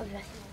おびました